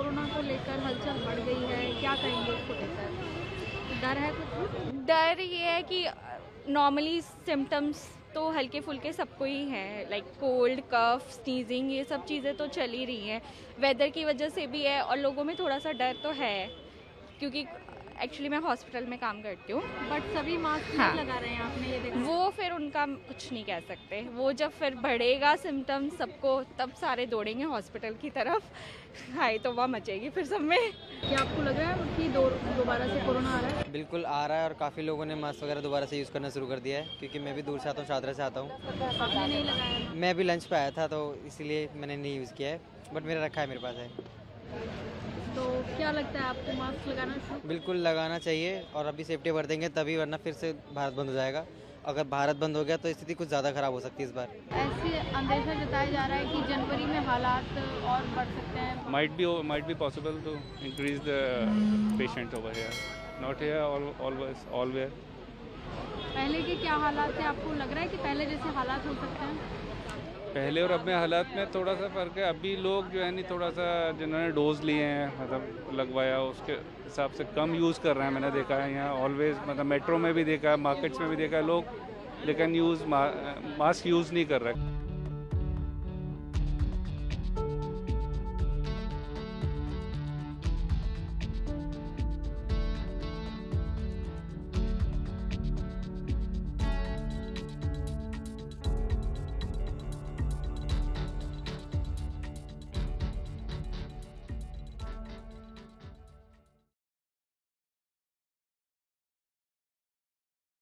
Corona को लेकर हलचल बढ़ गई है। क्या कहेंगे इसको लेकर? डर है कुछ? डर ये है कि नॉर्मली सिम्टम्स तो हल्के फुल्के सबको ही हैं लाइक कोल्ड कफ स्नीजिंग ये सब चीज़ें तो चल ही रही हैं। वेदर की वजह से भी है और लोगों में थोड़ा सा डर तो है, क्योंकि एक्चुअली मैं हॉस्पिटल में काम करती हूँ बट सभी मास्क हाँ। लगा रहे हैं आपने ये देखा। वो फिर उनका कुछ नहीं कह सकते। वो जब फिर बढ़ेगा सिम्टम्स सबको तब सारे दौड़ेंगे हॉस्पिटल की तरफ़। हाई तो वह मचेगी फिर सब में। क्या आपको लग रहा है कि दो दोबारा से कोरोना आ रहा है? बिल्कुल आ रहा है और काफ़ी लोगों ने मास्क वगैरह दोबारा से यूज़ करना शुरू कर दिया है क्योंकि मैं भी दूर से आता हूँ शादरा से आता हूँ। आपने नहीं लगाया मैं भी लंच पे आया था तो इसीलिए मैंने नहीं यूज़ किया है बट मेरा रखा है मेरे पास है। तो क्या लगता है आपको मास्क लगाना शुरू बिल्कुल लगाना चाहिए और अभी सेफ्टी बरतेंगे तभी वरना फिर से भारत बंद हो जाएगा। अगर भारत बंद हो गया तो स्थिति कुछ ज़्यादा ख़राब हो सकती है इस बार। ऐसे अंदेशा जताया जा रहा है कि जनवरी में हालात और बढ़ सकते हैं। Might be might be possible to increase the patient over here. Not here all always allwhere पहले के क्या हालात थे? आपको लग रहा है कि पहले जैसे हालात हो सकते हैं? पहले और अब में हालात में थोड़ा सा फ़र्क है। अभी लोग जो है नहीं, थोड़ा सा जिन्होंने डोज लिए हैं मतलब लगवाया, उसके हिसाब से कम यूज़ कर रहे हैं, मैंने देखा है। यहाँ ऑलवेज मतलब मेट्रो में भी देखा है मार्केट्स में भी देखा है, लोग लेकिन यूज़ मास्क यूज़ नहीं कर रहे।